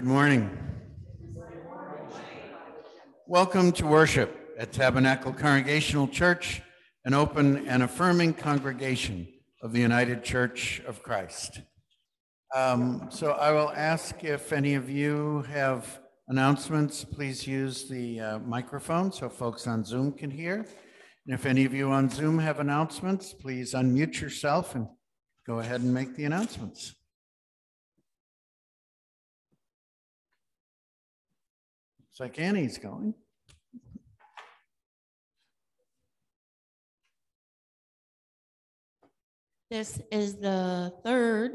Good morning. Welcome to worship at Tabernacle Congregational Church, an open and affirming congregation of the United Church of Christ. Um, so I will ask if any of you have announcements, please use the uh, microphone so folks on Zoom can hear. And if any of you on Zoom have announcements, please unmute yourself and go ahead and make the announcements. Looks like Annie's going. This is the third,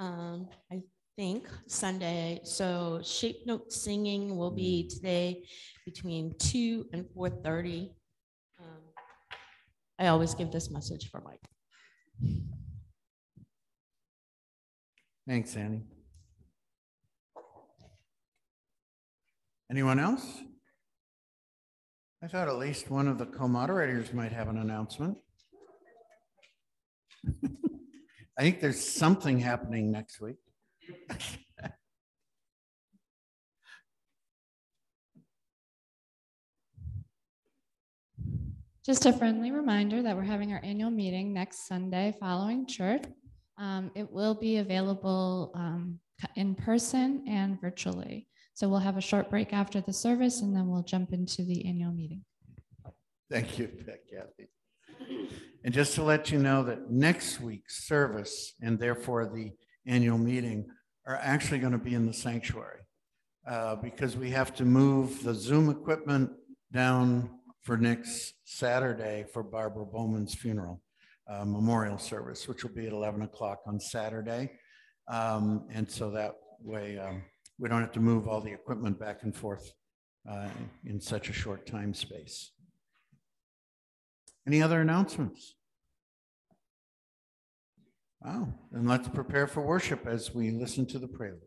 um, I think, Sunday. So shape note singing will be today between two and four thirty. Um, I always give this message for Mike. Thanks, Annie. Anyone else? I thought at least one of the co-moderators might have an announcement. I think there's something happening next week. Just a friendly reminder that we're having our annual meeting next Sunday following church. Um, it will be available um, in person and virtually. So we'll have a short break after the service and then we'll jump into the annual meeting. Thank you, Kathy. And just to let you know that next week's service and therefore the annual meeting are actually going to be in the sanctuary uh, because we have to move the Zoom equipment down for next Saturday for Barbara Bowman's funeral uh, memorial service, which will be at 11 o'clock on Saturday. Um, and so that way um, we don't have to move all the equipment back and forth uh, in such a short time space. Any other announcements? Wow, then let's prepare for worship as we listen to the prelude.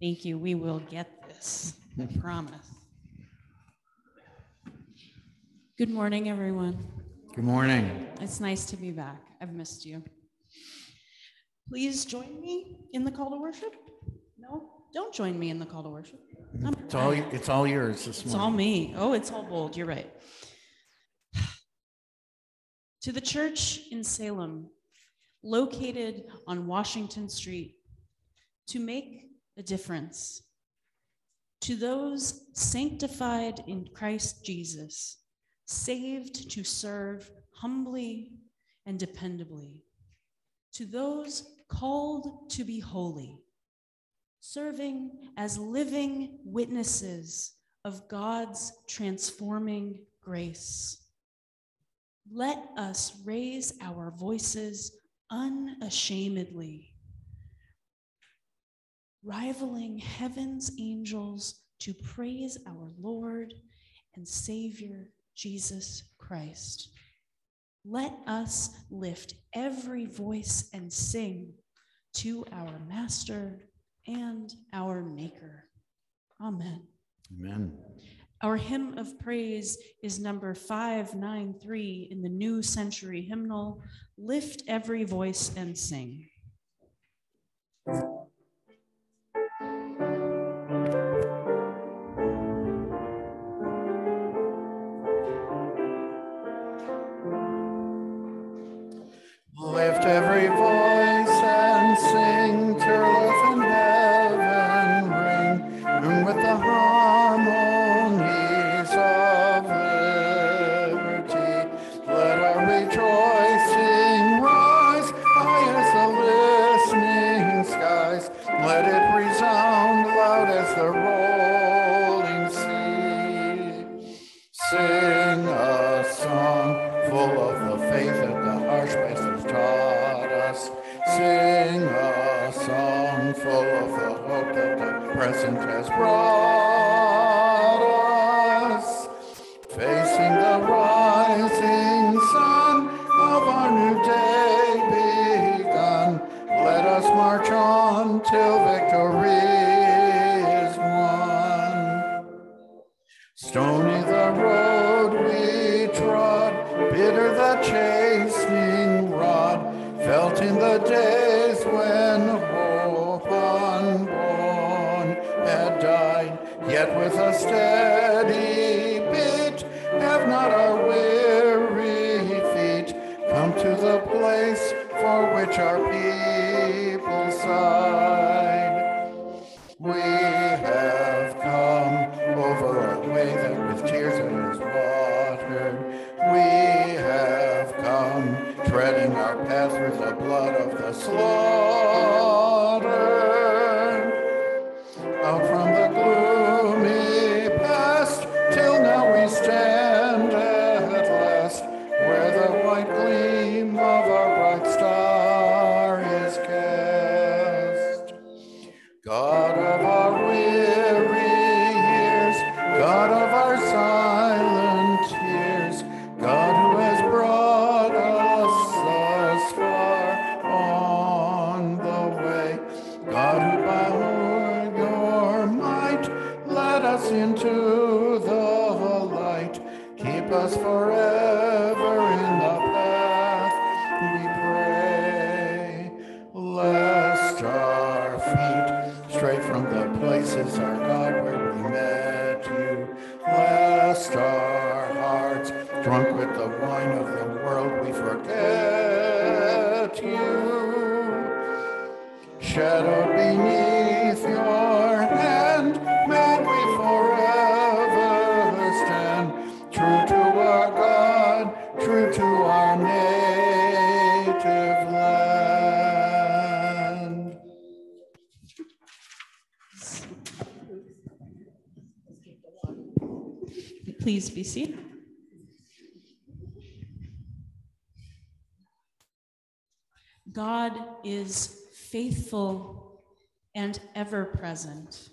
Thank you. We will get this. I promise. Good morning, everyone. Good morning. It's nice to be back. I've missed you. Please join me in the call to worship. No, don't join me in the call to worship. I'm It's all, it's all yours this It's all me. Oh, it's all bold. You're right. To the church in Salem, located on Washington Street, to make a difference. To those sanctified in Christ Jesus, saved to serve humbly and dependably. To those called to be holy, serving as living witnesses of God's transforming grace. Let us raise our voices unashamedly, rivaling heaven's angels to praise our Lord and Savior Jesus Christ. Let us lift every voice and sing to our Master and our Maker. Amen. Amen. Our hymn of praise is number 593 in the New Century Hymnal. Lift every voice and sing. The days when hope unborn had died. Yet with a steady stray from the places, our God, where we met you. Lest our hearts, drunk with the wine of the world, we forget you. Shadow beneath Please be seated. God is faithful and ever present.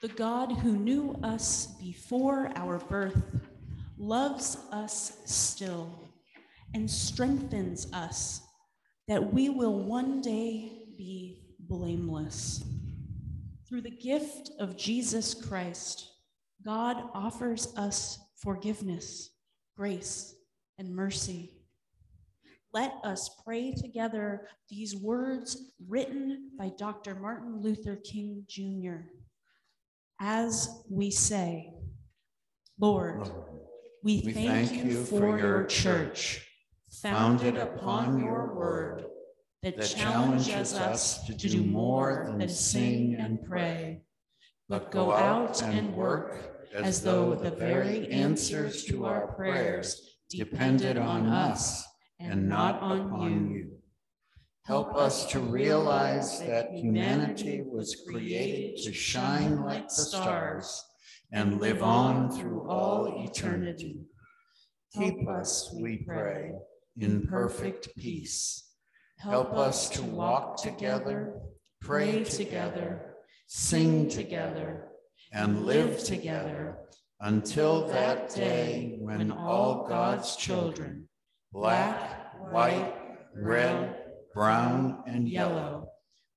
The God who knew us before our birth loves us still and strengthens us that we will one day be blameless. Through the gift of Jesus Christ, God offers us forgiveness, grace, and mercy. Let us pray together these words written by Dr. Martin Luther King Jr. As we say, Lord, we, thank, you, for, your church. founded upon your word, that challenges us to do more than sing and pray, but go out and work as though the very answers to our prayers depended on us and not on you. Help us to realize that humanity was created to shine like the stars and live on through all eternity. Keep us, we pray, in perfect peace. Help us to walk together, pray together, sing together, and live together until that day when all God's children, black, white, red, brown, and yellow,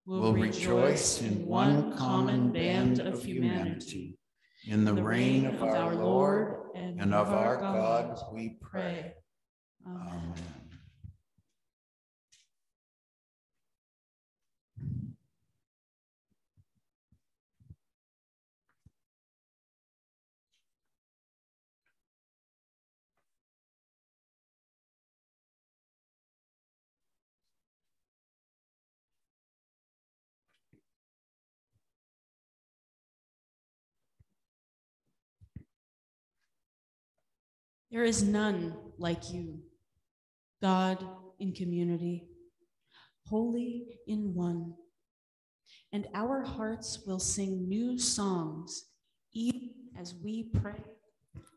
will rejoice in one common band of humanity. In the reign of our Lord and of our God, we pray. Amen. There is none like you, God in community, holy in one. And our hearts will sing new songs, even as we pray,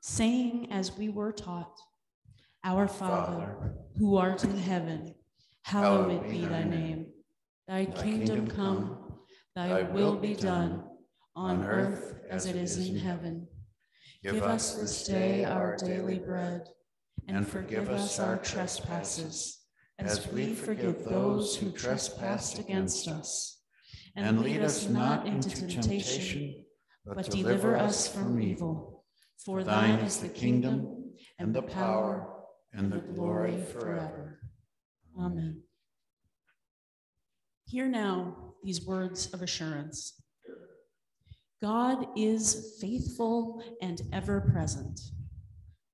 saying as we were taught, Our Father, who art in heaven, hallowed be thy name. Thy kingdom come, thy will be done, on earth as it is in heaven. Give us this day our daily bread, and forgive us our trespasses, as we forgive those who trespass against us. And lead us not into temptation, but deliver us from evil. For thine is the kingdom, and the power, and the glory forever. Amen. Hear now these words of assurance. God is faithful and ever present.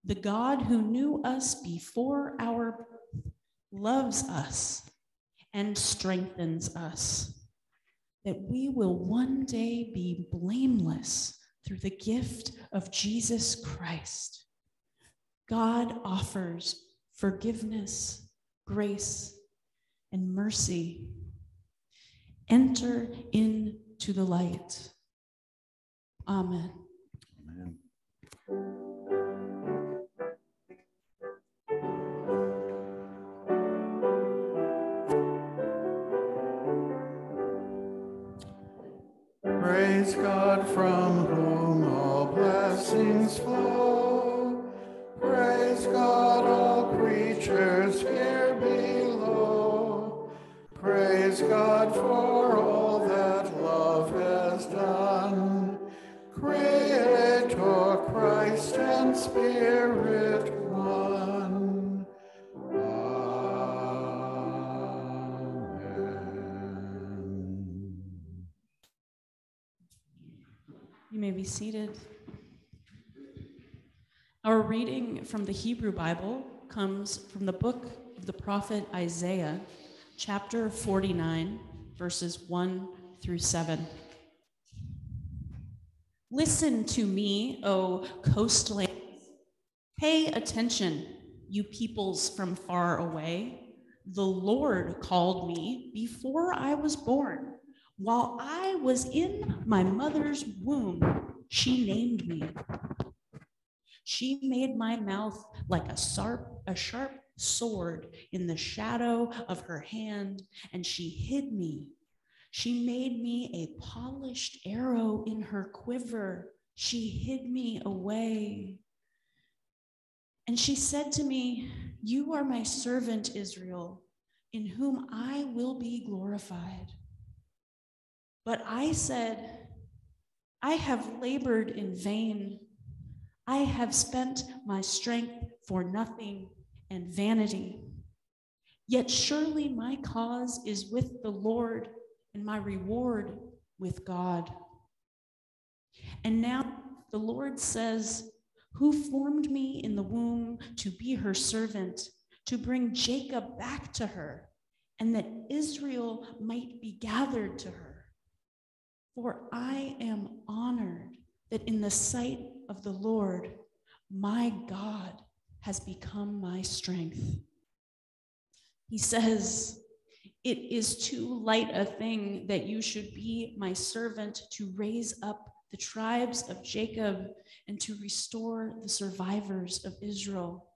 The God who knew us before our birth loves us and strengthens us, that we will one day be blameless through the gift of Jesus Christ. God offers forgiveness, grace, and mercy. Enter into the light. Amen. Amen. Praise God from whom all blessings flow. Praise God, all creatures here below. Praise God for all be seated. Our reading from the Hebrew Bible comes from the book of the prophet Isaiah, chapter 49, verses 1 through 7. Listen to me, O coastlands. Pay attention, you peoples from far away. The Lord called me before I was born. While I was in my mother's womb, she named me. She made my mouth like a sharp, a sharp sword in the shadow of her hand, and she hid me. She made me a polished arrow in her quiver. She hid me away. And she said to me, You are my servant, Israel, in whom I will be glorified. But I said, I have labored in vain. I have spent my strength for nothing and vanity. Yet surely my cause is with the Lord, and my reward with God. And now the Lord says, Who formed me in the womb to be her servant, to bring Jacob back to her, and that Israel might be gathered to her. For I am honored that in the sight of the Lord, my God has become my strength. He says, It is too light a thing that you should be my servant to raise up the tribes of Jacob and to restore the survivors of Israel.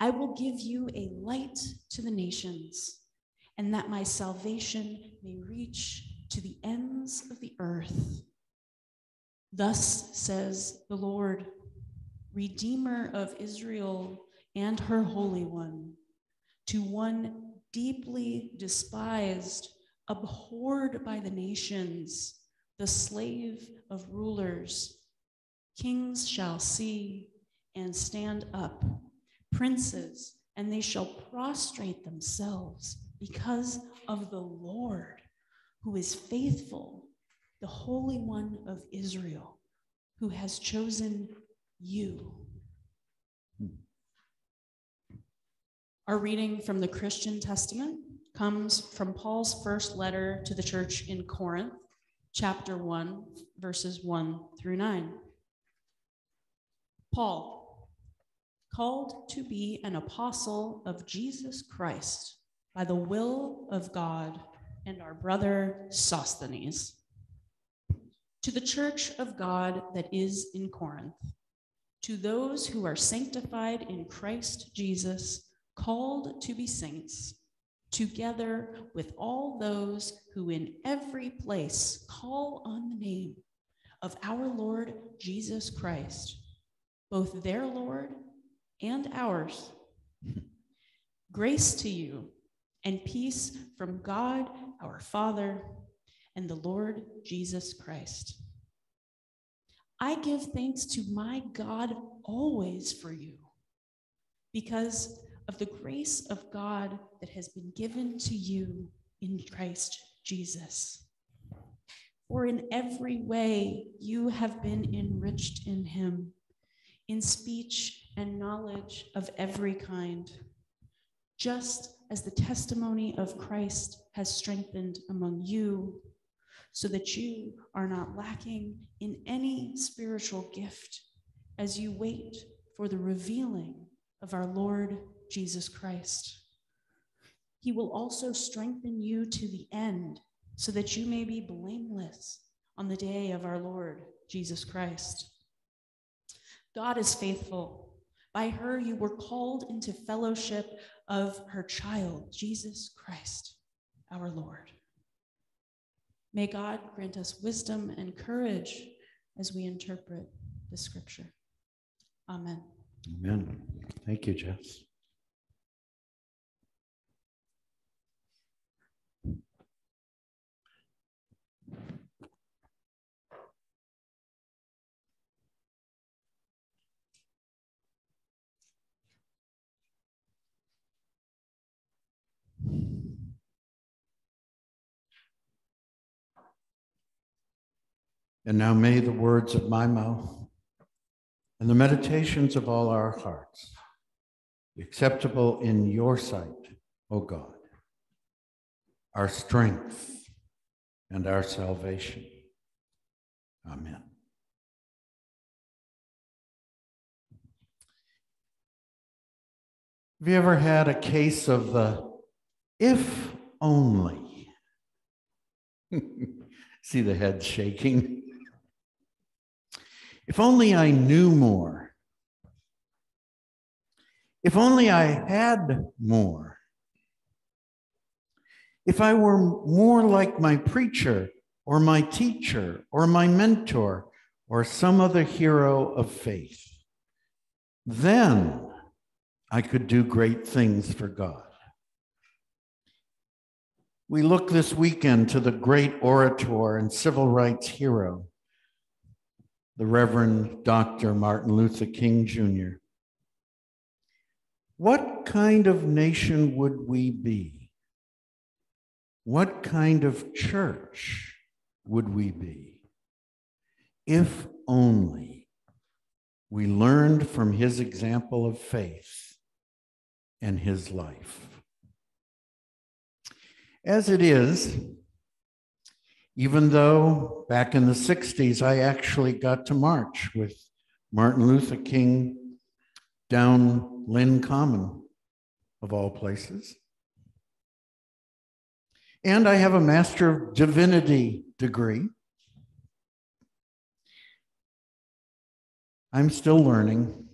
I will give you a light to the nations, and that my salvation may reach to the ends of the earth. Thus says the Lord, Redeemer of Israel and her Holy One, to one deeply despised, abhorred by the nations, the slave of rulers. Kings shall see and stand up, princes, and they shall prostrate themselves because of the Lord, who is faithful, the Holy One of Israel, who has chosen you. Our reading from the Christian Testament comes from Paul's first letter to the church in Corinth, chapter 1, verses 1 through 9. Paul, called to be an apostle of Jesus Christ by the will of God, and our brother Sosthenes, to the church of God that is in Corinth, to those who are sanctified in Christ Jesus, called to be saints together with all those who in every place call on the name of our Lord Jesus Christ, both their Lord and ours. Grace to you and peace from God our Father and the Lord Jesus Christ. I give thanks to my God always for you because of the grace of God that has been given to you in Christ Jesus. For in every way you have been enriched in him, in speech and knowledge of every kind, just as the testimony of Christ has strengthened among you, so that you are not lacking in any spiritual gift as you wait for the revealing of our Lord Jesus Christ. He will also strengthen you to the end so that you may be blameless on the day of our Lord Jesus Christ. God is faithful. By her, you were called into fellowship of her child, Jesus Christ, our Lord. May God grant us wisdom and courage as we interpret the scripture. Amen. Amen. Thank you, Jess. And now may the words of my mouth and the meditations of all our hearts be acceptable in your sight, O God, our strength and our salvation. Amen. Have you ever had a case of the if only? See the head shaking. If only I knew more. If only I had more. If I were more like my preacher or my teacher or my mentor or some other hero of faith, then I could do great things for God. We look this weekend to the great orator and civil rights hero, the Reverend Dr. Martin Luther King Jr. What kind of nation would we be? What kind of church would we be if only we learned from his example of faith and his life. As it is, even though back in the 60s, I actually got to march with Martin Luther King down Lynn Common, of all places. And I have a Master of Divinity degree. I'm still learning.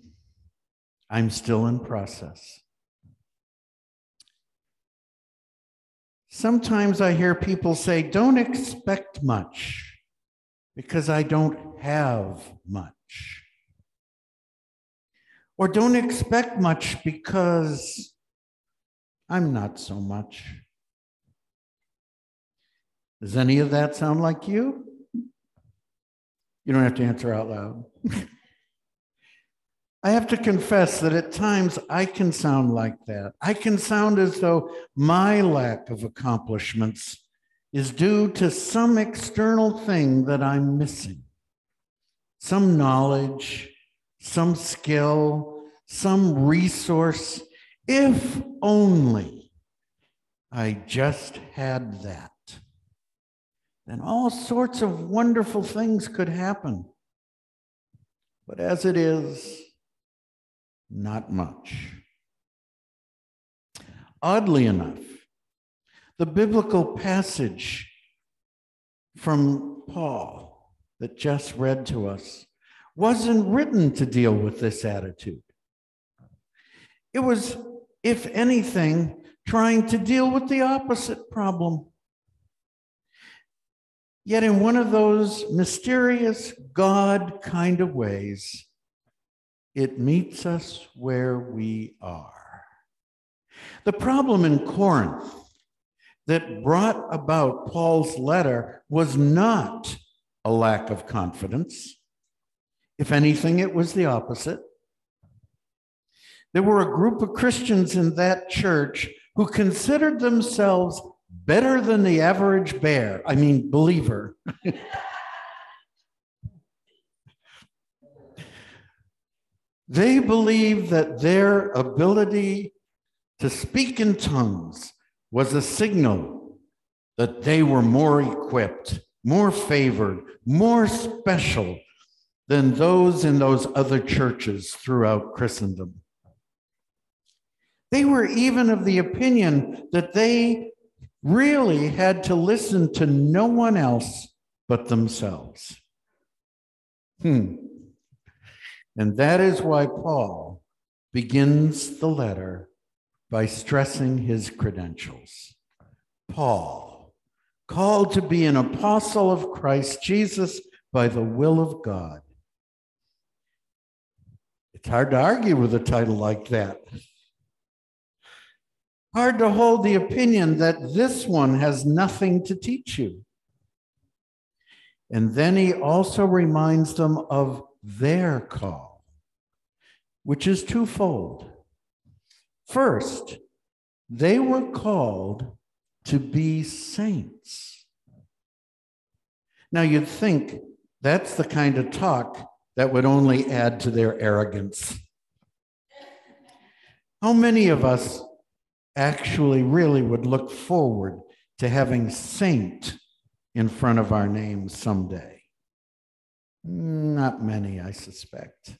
I'm still in process. Sometimes I hear people say, don't expect much because I don't have much. Or don't expect much because I'm not so much. Does any of that sound like you? You don't have to answer out loud. I have to confess that at times I can sound like that. I can sound as though my lack of accomplishments is due to some external thing that I'm missing some knowledge, some skill, some resource. If only I just had that, then all sorts of wonderful things could happen. But as it is, not much. Oddly enough, the biblical passage from Paul that just read to us wasn't written to deal with this attitude. It was, if anything, trying to deal with the opposite problem. Yet, in one of those mysterious God kind of ways, it meets us where we are. The problem in Corinth that brought about Paul's letter was not a lack of confidence. If anything, it was the opposite. There were a group of Christians in that church who considered themselves better than the average bear, I mean, believer. they believed that their ability to speak in tongues was a signal that they were more equipped, more favored, more special than those in those other churches throughout Christendom. They were even of the opinion that they really had to listen to no one else but themselves. Hmm. And that is why Paul begins the letter by stressing his credentials. Paul, called to be an apostle of Christ Jesus by the will of God. It's hard to argue with a title like that. Hard to hold the opinion that this one has nothing to teach you. And then he also reminds them of their call, which is twofold. First, they were called to be saints. Now, you'd think that's the kind of talk that would only add to their arrogance. How many of us actually really would look forward to having saint in front of our names someday? Not many, I suspect.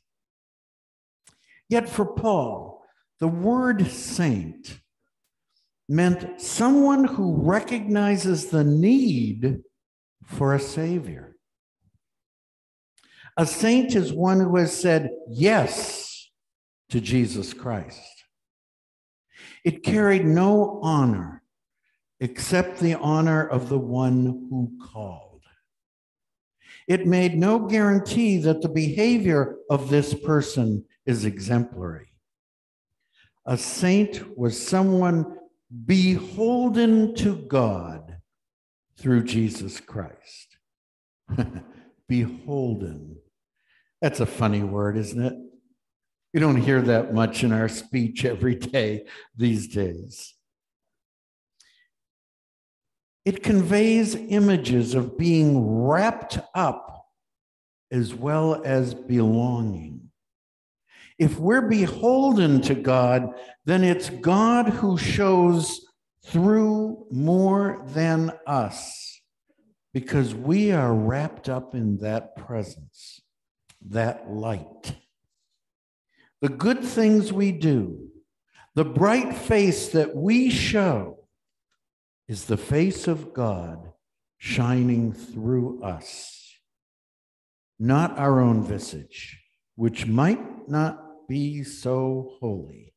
Yet for Paul, the word saint meant someone who recognizes the need for a savior. A saint is one who has said yes to Jesus Christ. It carried no honor except the honor of the one who called. It made no guarantee that the behavior of this person is exemplary. A saint was someone beholden to God through Jesus Christ. beholden. That's a funny word, isn't it? You don't hear that much in our speech every day these days. It conveys images of being wrapped up as well as belonging. If we're beholden to God, then it's God who shows through more than us because we are wrapped up in that presence, that light. The good things we do, the bright face that we show, is the face of God shining through us, not our own visage, which might not be so holy,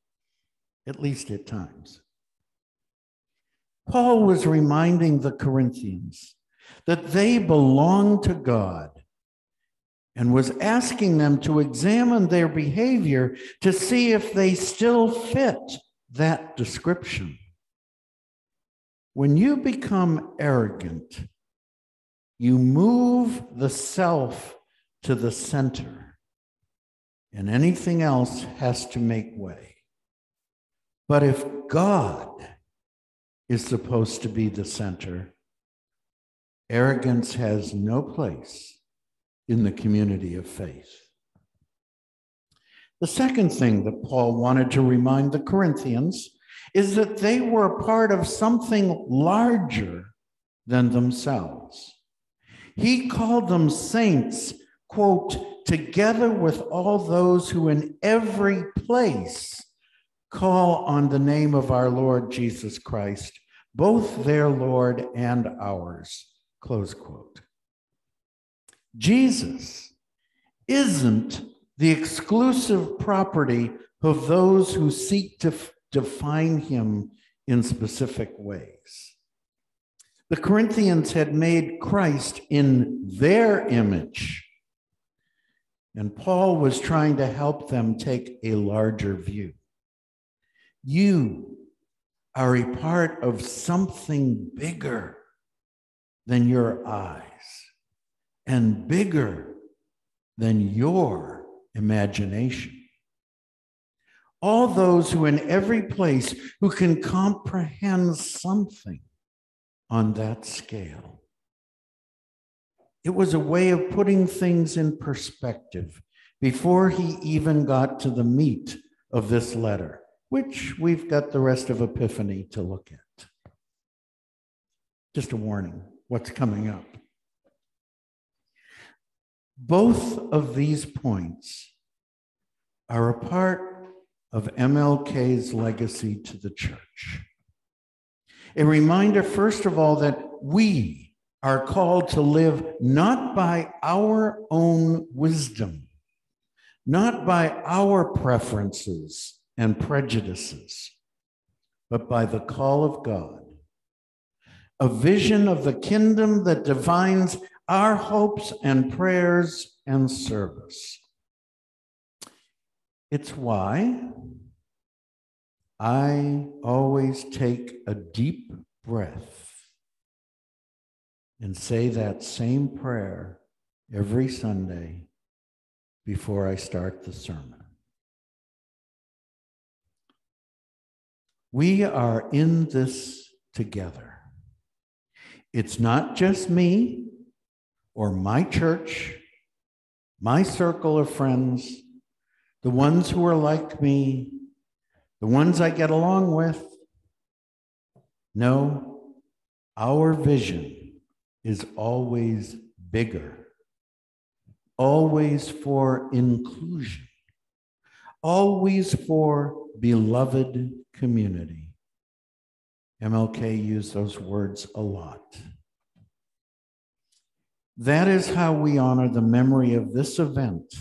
at least at times. Paul was reminding the Corinthians that they belong to God and was asking them to examine their behavior to see if they still fit that description. When you become arrogant, you move the self to the center, and anything else has to make way. But if God is supposed to be the center, arrogance has no place in the community of faith. The second thing that Paul wanted to remind the Corinthians is that they were a part of something larger than themselves. He called them saints, quote, together with all those who in every place call on the name of our Lord Jesus Christ, both their Lord and ours, close quote. Jesus isn't the exclusive property of those who seek to define him in specific ways. The Corinthians had made Christ in their image, and Paul was trying to help them take a larger view. You are a part of something bigger than your eyes and bigger than your imagination all those who in every place who can comprehend something on that scale. It was a way of putting things in perspective before he even got to the meat of this letter, which we've got the rest of Epiphany to look at. Just a warning what's coming up. Both of these points are a part of MLK's legacy to the church. A reminder, first of all, that we are called to live not by our own wisdom, not by our preferences and prejudices, but by the call of God. A vision of the kingdom that defines our hopes and prayers and service. It's why I always take a deep breath and say that same prayer every Sunday before I start the sermon. We are in this together. It's not just me or my church, my circle of friends the ones who are like me, the ones I get along with. No, our vision is always bigger, always for inclusion, always for beloved community. MLK used those words a lot. That is how we honor the memory of this event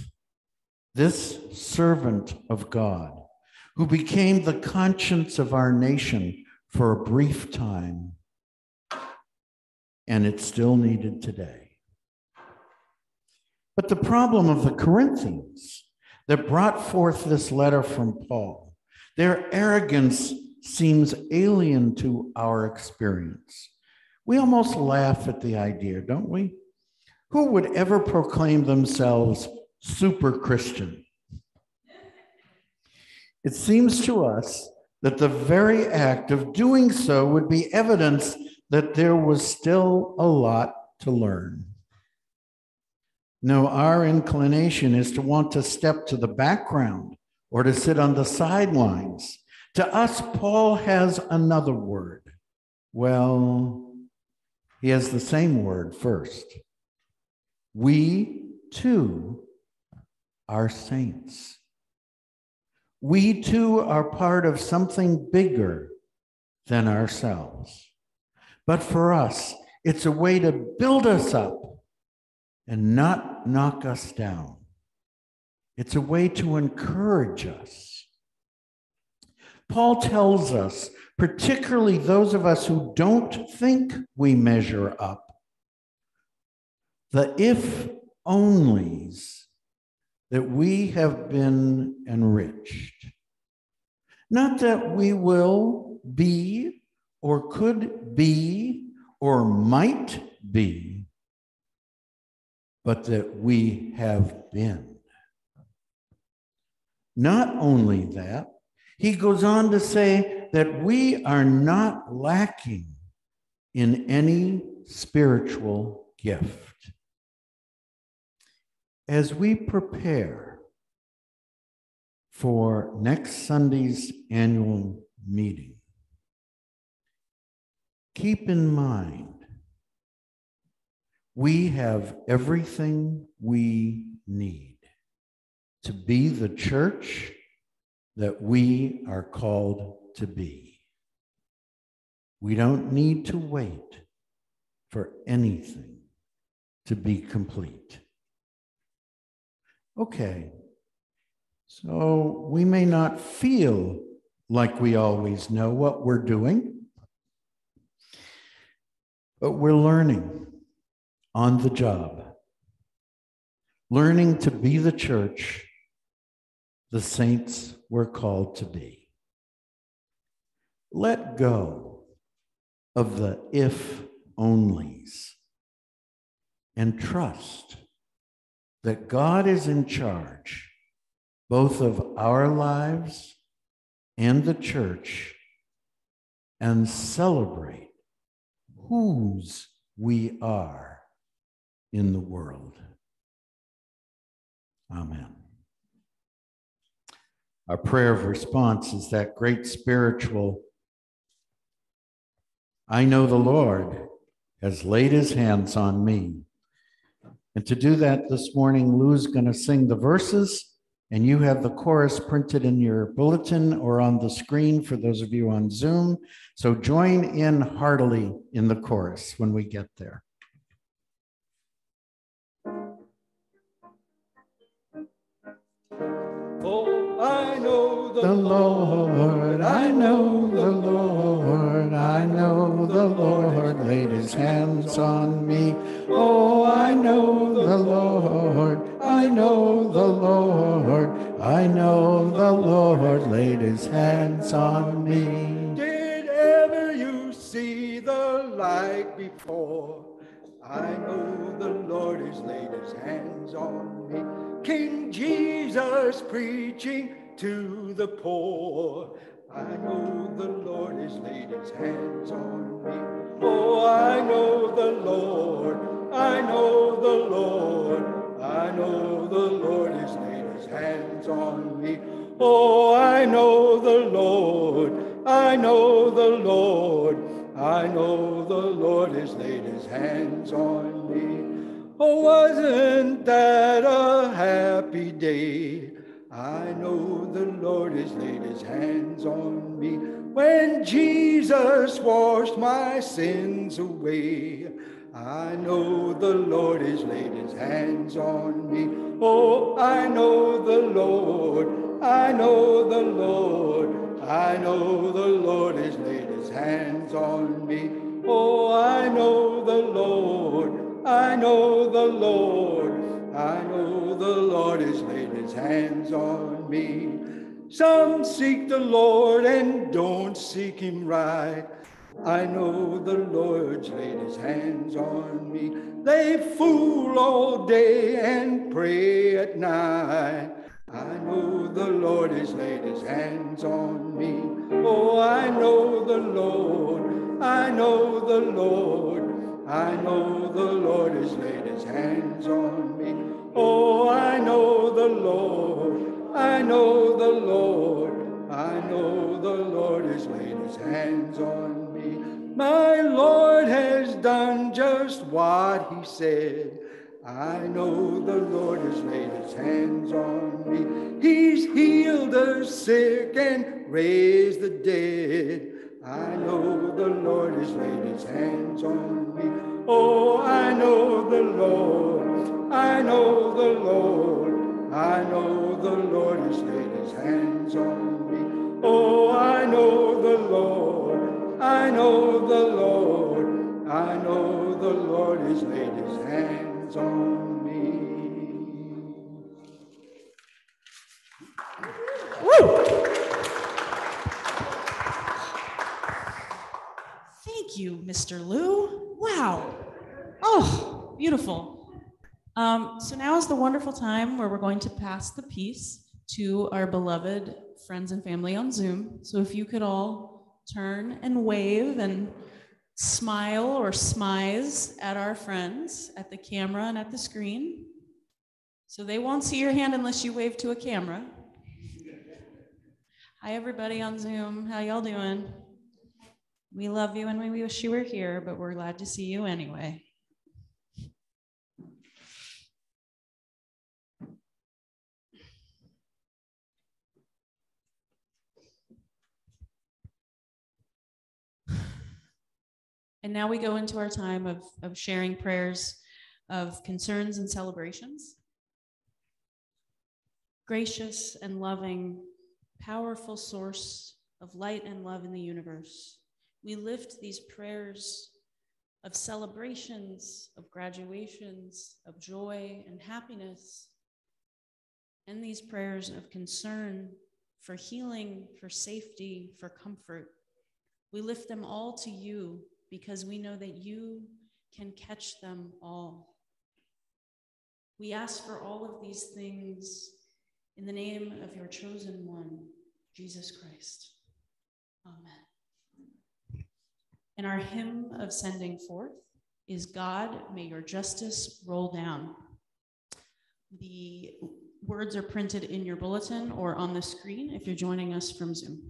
this servant of God, who became the conscience of our nation for a brief time, and it's still needed today. But the problem of the Corinthians that brought forth this letter from Paul, their arrogance seems alien to our experience. We almost laugh at the idea, don't we? Who would ever proclaim themselves super Christian. It seems to us that the very act of doing so would be evidence that there was still a lot to learn. No, our inclination is to want to step to the background or to sit on the sidelines. To us, Paul has another word. Well, he has the same word first. We too are saints. We too are part of something bigger than ourselves. But for us, it's a way to build us up and not knock us down. It's a way to encourage us. Paul tells us, particularly those of us who don't think we measure up, the if onlys that we have been enriched. Not that we will be or could be or might be, but that we have been. Not only that, he goes on to say that we are not lacking in any spiritual gift. As we prepare for next Sunday's annual meeting, keep in mind we have everything we need to be the church that we are called to be. We don't need to wait for anything to be complete. Okay, so we may not feel like we always know what we're doing, but we're learning on the job, learning to be the church the saints were called to be. Let go of the if onlys and trust that God is in charge both of our lives and the church and celebrate whose we are in the world. Amen. Our prayer of response is that great spiritual I know the Lord has laid his hands on me. And to do that this morning, Lou's going to sing the verses, and you have the chorus printed in your bulletin or on the screen for those of you on Zoom. So join in heartily in the chorus when we get there. The Lord, I know the Lord, I know the Lord laid his hands on me. Oh, I know the Lord, I know the Lord, I know the Lord laid his hands on me. Did ever you see the like before? I know the Lord has laid his hands on me. King Jesus preaching to the poor. I know the Lord has laid his hands on me. Oh, I know the Lord. I know the Lord. I know the Lord has laid his hands on me. Oh, I know the Lord. I know the Lord. I know the Lord has laid his hands on me. Oh, wasn't that a happy day? I know the Lord has laid his hands on me when Jesus washed my sins away. I know the Lord has laid his hands on me. Oh, I know the Lord. I know the Lord. I know the Lord has laid his hands on me. Oh, I know the Lord. I know the Lord. I know the Lord has laid his hands on me. Some seek the Lord and don't seek him right. I know the Lord's laid his hands on me. They fool all day and pray at night. I know the Lord has laid his hands on me. Oh, I know the Lord. I know the Lord. I know the Lord has laid his hands on me. Oh, I know the Lord. I know the Lord, I know the Lord has laid his hands on me. My Lord has done just what he said. I know the Lord has laid his hands on me. He's healed the sick and raised the dead. I know the Lord has laid his hands on me. Oh, I know the Lord. I know the Lord. I know the Lord has laid his hands on me. Oh, I know the Lord. I know the Lord. I know the Lord has laid his hands on me. Thank you, Mr. Lou. Wow. Oh, beautiful. Um, so now is the wonderful time where we're going to pass the peace to our beloved friends and family on Zoom. So if you could all turn and wave and smile or smize at our friends at the camera and at the screen. So they won't see your hand unless you wave to a camera. Hi, everybody on Zoom. How y'all doing? We love you and we wish you were here, but we're glad to see you anyway. And now we go into our time of, of sharing prayers of concerns and celebrations. Gracious and loving, powerful source of light and love in the universe, we lift these prayers of celebrations, of graduations, of joy and happiness, and these prayers of concern for healing, for safety, for comfort. We lift them all to you because we know that you can catch them all. We ask for all of these things in the name of your chosen one, Jesus Christ. Amen. And our hymn of sending forth is God, may your justice roll down. The words are printed in your bulletin or on the screen if you're joining us from Zoom.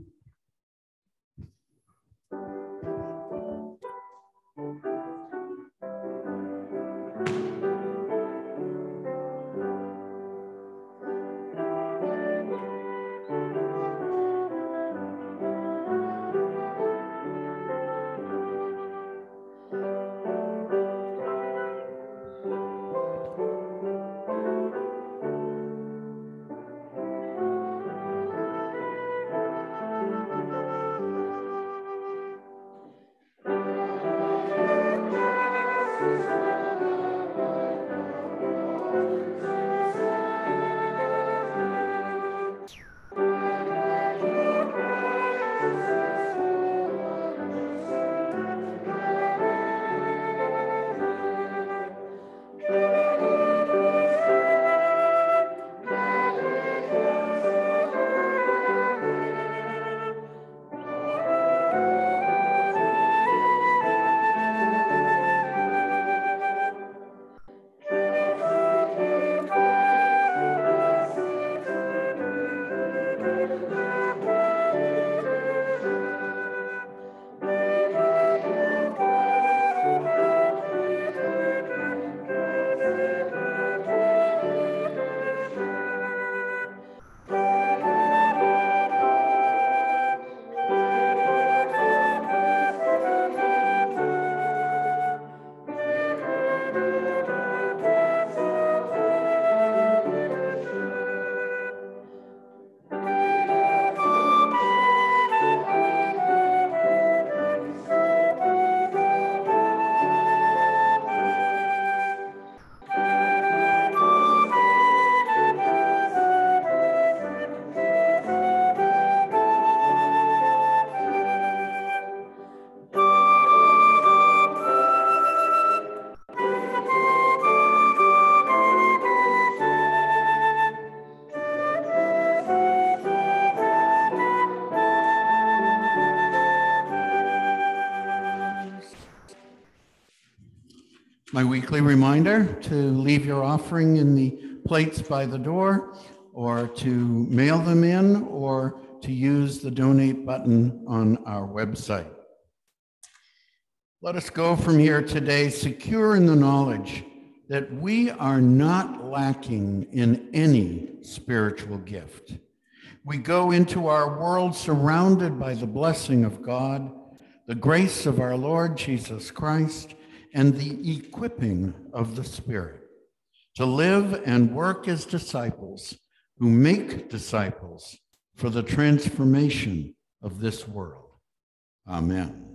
My weekly reminder to leave your offering in the plates by the door or to mail them in, or to use the donate button on our website. Let us go from here today secure in the knowledge that we are not lacking in any spiritual gift. We go into our world surrounded by the blessing of God, the grace of our Lord Jesus Christ, and the equipping of the Spirit to live and work as disciples who make disciples for the transformation of this world. Amen.